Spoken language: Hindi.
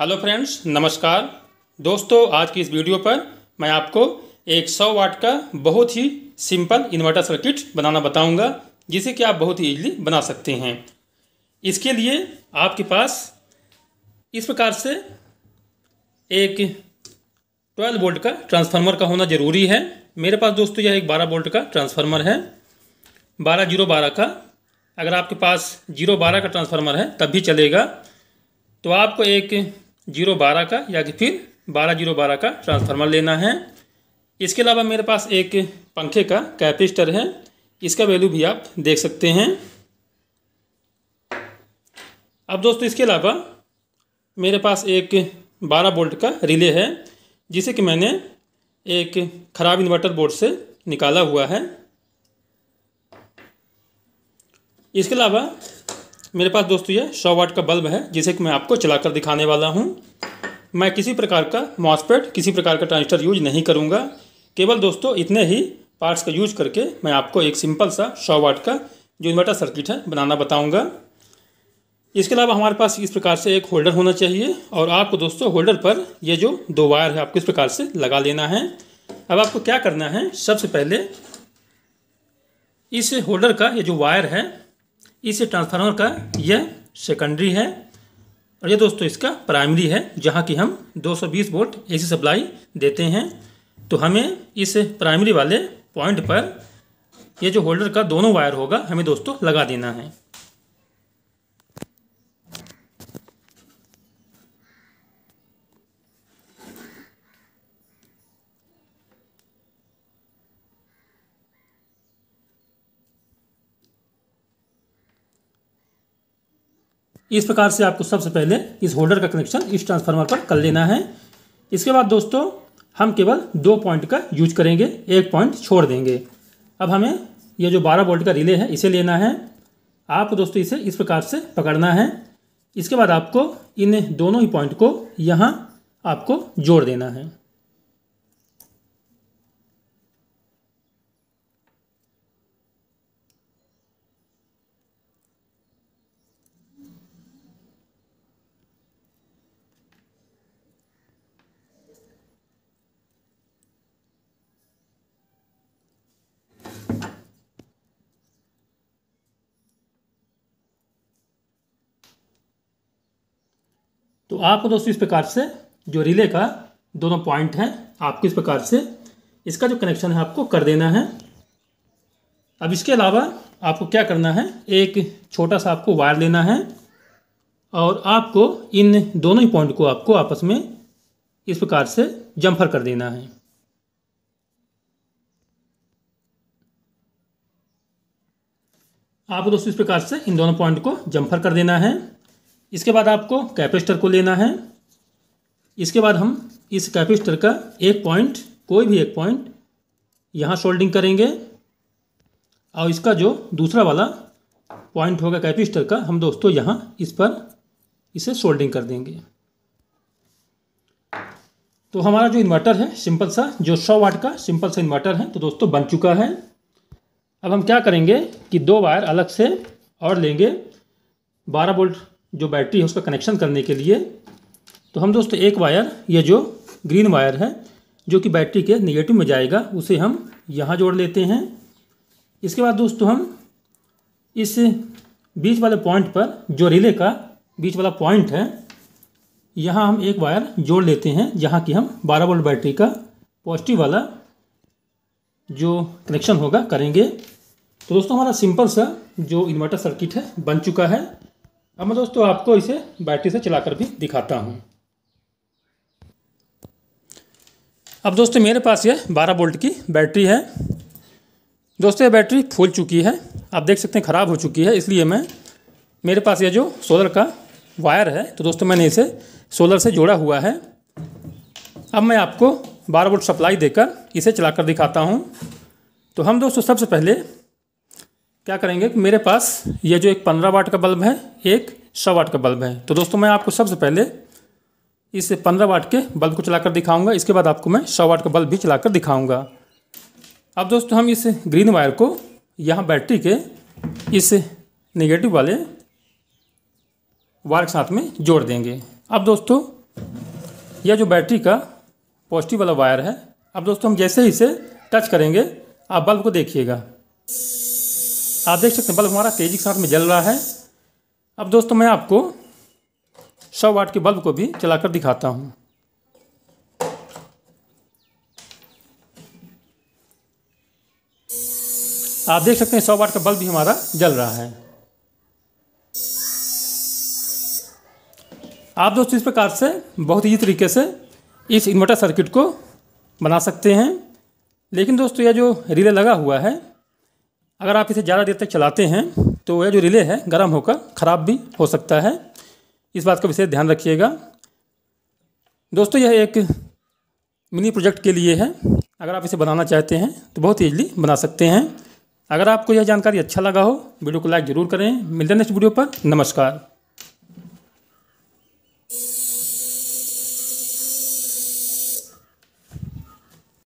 हेलो फ्रेंड्स, नमस्कार। दोस्तों, आज की इस वीडियो पर मैं आपको एक 100 वाट का बहुत ही सिंपल इन्वर्टर सर्किट बनाना बताऊँगा, जिसे कि आप बहुत ही इजीली बना सकते हैं। इसके लिए आपके पास इस प्रकार से एक 12 वोल्ट का ट्रांसफार्मर का होना ज़रूरी है। मेरे पास दोस्तों, यह एक 12 वोल्ट का ट्रांसफार्मर है। बारह ज़ीरो बारह का। अगर आपके पास ज़ीरो बारह का ट्रांसफार्मर है, तब भी चलेगा। तो आपको एक ज़ीरो बारह का, या कि फिर बारह ज़ीरो बारह का ट्रांसफार्मर लेना है। इसके अलावा मेरे पास एक पंखे का कैपेसिटर है। इसका वैल्यू भी आप देख सकते हैं। अब दोस्तों, इसके अलावा मेरे पास एक बारह वोल्ट का रिले है, जिसे कि मैंने एक ख़राब इन्वर्टर बोर्ड से निकाला हुआ है। इसके अलावा मेरे पास दोस्तों ये सौ वाट का बल्ब है, जिसे कि मैं आपको चलाकर दिखाने वाला हूँ। मैं किसी प्रकार का मॉसपेट किसी प्रकार का ट्रांजिस्टर यूज़ नहीं करूँगा। केवल दोस्तों इतने ही पार्ट्स का यूज़ करके मैं आपको एक सिंपल सा सौ वाट का जो इन्वर्टर सर्किट है बनाना बताऊँगा। इसके अलावा हमारे पास इस प्रकार से एक होल्डर होना चाहिए और आपको दोस्तों होल्डर पर ये जो दो वायर है, आपको इस प्रकार से लगा लेना है। अब आपको क्या करना है, सबसे पहले इस होल्डर का ये जो वायर है इस ट्रांसफार्मर का यह सेकेंडरी है। और यह दोस्तों इसका प्राइमरी है, जहाँ की हम 220 वोल्ट एसी सप्लाई देते हैं। तो हमें इस प्राइमरी वाले पॉइंट पर यह जो होल्डर का दोनों वायर होगा, हमें दोस्तों लगा देना है। इस प्रकार से आपको सबसे पहले इस होल्डर का कनेक्शन इस ट्रांसफार्मर पर कर लेना है। इसके बाद दोस्तों, हम केवल दो पॉइंट का यूज़ करेंगे, एक पॉइंट छोड़ देंगे। अब हमें यह जो 12 वोल्ट का रिले है, इसे लेना है। आपको दोस्तों इसे इस प्रकार से पकड़ना है। इसके बाद आपको इन दोनों ही पॉइंट को यहाँ आपको जोड़ देना है। तो आपको दोस्तों इस प्रकार से जो रिले का दोनों पॉइंट हैं, आपको इस प्रकार से इसका जो कनेक्शन है आपको कर देना है। अब इसके अलावा आपको क्या करना है? एक छोटा सा आपको वायर लेना है और आपको इन दोनों ही पॉइंट को आपको आपस में इस प्रकार से जम्फर कर देना है। आपको दोस्तों इस प्रकार से इन दोनों पॉइंट को जम्फर कर देना है। इसके बाद आपको कैपेसिटर को लेना है। इसके बाद हम इस कैपेसिटर का एक पॉइंट, कोई भी एक पॉइंट यहाँ सोल्डिंग करेंगे। और इसका जो दूसरा वाला पॉइंट होगा कैपेसिटर का, हम दोस्तों यहाँ इस पर इसे सोल्डिंग कर देंगे। तो हमारा जो इन्वर्टर है, सिंपल सा, जो सौ वाट का सिंपल सा इन्वर्टर है तो दोस्तों बन चुका है। अब हम क्या करेंगे कि दो वायर अलग से और लेंगे। बारह वोल्ट जो बैटरी है उसका कनेक्शन करने के लिए तो हम दोस्तों एक वायर, ये जो ग्रीन वायर है, जो कि बैटरी के निगेटिव में जाएगा, उसे हम यहाँ जोड़ लेते हैं। इसके बाद दोस्तों हम इस बीच वाले पॉइंट पर, जो रिले का बीच वाला पॉइंट है, यहाँ हम एक वायर जोड़ लेते हैं, जहाँ कि हम 12 वोल्ट बैटरी का पॉजिटिव वाला जो कनेक्शन होगा करेंगे। तो दोस्तों हमारा सिंपल सा जो इन्वर्टर सर्किट है, बन चुका है। अब मैं दोस्तों आपको इसे बैटरी से चलाकर भी दिखाता हूँ। अब दोस्तों मेरे पास ये 12 वोल्ट की बैटरी है। दोस्तों ये बैटरी फूल चुकी है। आप देख सकते हैं ख़राब हो चुकी है, इसलिए मैं, मेरे पास ये जो सोलर का वायर है तो दोस्तों मैंने इसे सोलर से जोड़ा हुआ है। अब मैं आपको 12 वोल्ट सप्लाई देकर इसे चलाकर दिखाता हूँ। तो हम दोस्तों सबसे पहले क्या करेंगे कि मेरे पास ये जो एक पंद्रह वाट का बल्ब है, एक सौ वाट का बल्ब है। तो दोस्तों, मैं आपको सबसे पहले इस पंद्रह वाट के बल्ब को चलाकर दिखाऊँगा। इसके बाद आपको मैं सौ वाट का बल्ब भी चलाकर दिखाऊँगा। अब दोस्तों, हम इस ग्रीन वायर को यहाँ बैटरी के इस नेगेटिव वाले वायर के साथ में जोड़ देंगे। अब दोस्तों, यह जो बैटरी का पॉजिटिव वाला वायर है, अब दोस्तों, हम जैसे ही इसे टच करेंगे, आप बल्ब को देखिएगा। आप देख सकते हैं, बल्ब हमारा तेज़ी के साथ में जल रहा है। अब दोस्तों, मैं आपको सौ वाट के बल्ब को भी चलाकर दिखाता हूँ। आप देख सकते हैं, सौ वाट का बल्ब भी हमारा जल रहा है। आप दोस्तों, इस प्रकार से बहुत ही तरीके से इस इन्वर्टर सर्किट को बना सकते हैं। लेकिन दोस्तों, यह जो रिले लगा हुआ है अगर आप इसे ज़्यादा देर तक चलाते हैं तो यह जो रिले है, गर्म होकर ख़राब भी हो सकता है। इस बात का विशेष ध्यान रखिएगा। दोस्तों, यह एक मिनी प्रोजेक्ट के लिए है। अगर आप इसे बनाना चाहते हैं तो बहुत ईजिली बना सकते हैं। अगर आपको यह जानकारी अच्छा लगा हो, वीडियो को लाइक ज़रूर करें। मिलते हैं नेक्स्ट वीडियो पर। नमस्कार।